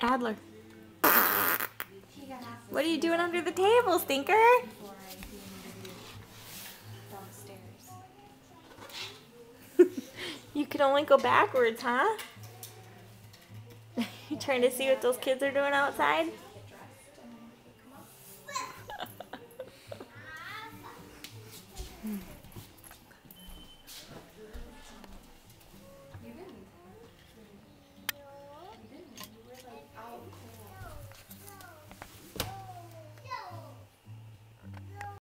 Adler. What are you doing under the table, stinker? you can only go backwards, huh? you trying to see what those kids are doing outside?